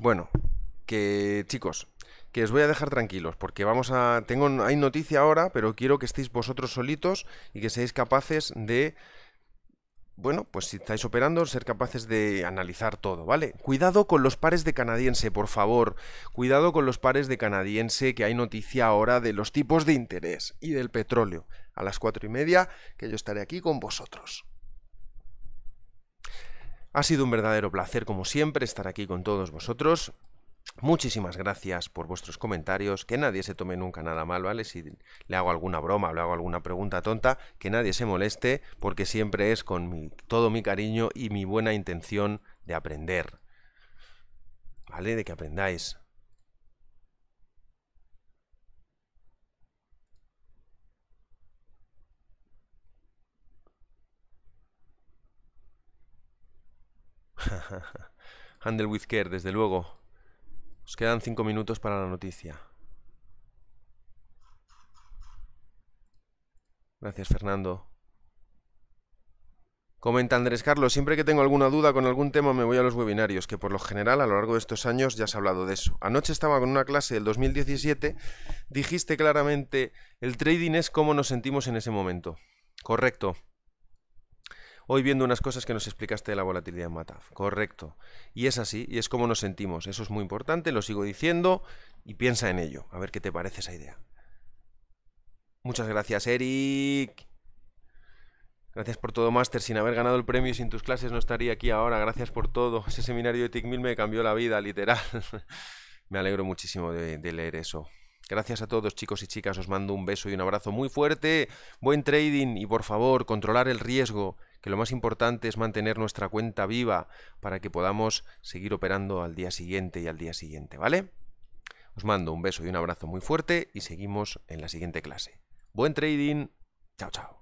Bueno, que chicos, que os voy a dejar tranquilos, porque vamos a. Tengo. Hay noticia ahora, pero quiero que estéis vosotros solitos y que seáis capaces de. Bueno, pues si estáis operando, ser capaces de analizar todo, ¿vale? Cuidado con los pares de canadiense, por favor. Cuidado con los pares de canadiense, que hay noticia ahora de los tipos de interés y del petróleo. A las cuatro y media, que yo estaré aquí con vosotros. Ha sido un verdadero placer, como siempre, estar aquí con todos vosotros. Muchísimas gracias por vuestros comentarios. Que nadie se tome nunca nada mal, ¿vale? Si le hago alguna broma o le hago alguna pregunta tonta, que nadie se moleste, porque siempre es con todo mi cariño y mi buena intención de aprender. ¿Vale? De que aprendáis. Handle with care, desde luego. Os quedan cinco minutos para la noticia. Gracias, Fernando. Comenta Andrés Carlos, siempre que tengo alguna duda con algún tema me voy a los webinarios, que por lo general a lo largo de estos años ya has hablado de eso. Anoche estaba con una clase del 2017, dijiste claramente, el trading es cómo nos sentimos en ese momento. Correcto. Hoy viendo unas cosas que nos explicaste de la volatilidad en Mataf. Correcto. Y es así, y es cómo nos sentimos. Eso es muy importante, lo sigo diciendo, y piensa en ello, a ver qué te parece esa idea. Muchas gracias, Eric. Gracias por todo, Máster. Sin haber ganado el premio y sin tus clases no estaría aquí ahora. Gracias por todo. Ese seminario de TICMIL me cambió la vida, literal. me alegro muchísimo de, leer eso. Gracias a todos, chicos y chicas. Os mando un beso y un abrazo muy fuerte. Buen trading y por favor, controlar el riesgo, que lo más importante es mantener nuestra cuenta viva para que podamos seguir operando al día siguiente y al día siguiente, ¿vale? Os mando un beso y un abrazo muy fuerte y seguimos en la siguiente clase. Buen trading. Chao, chao.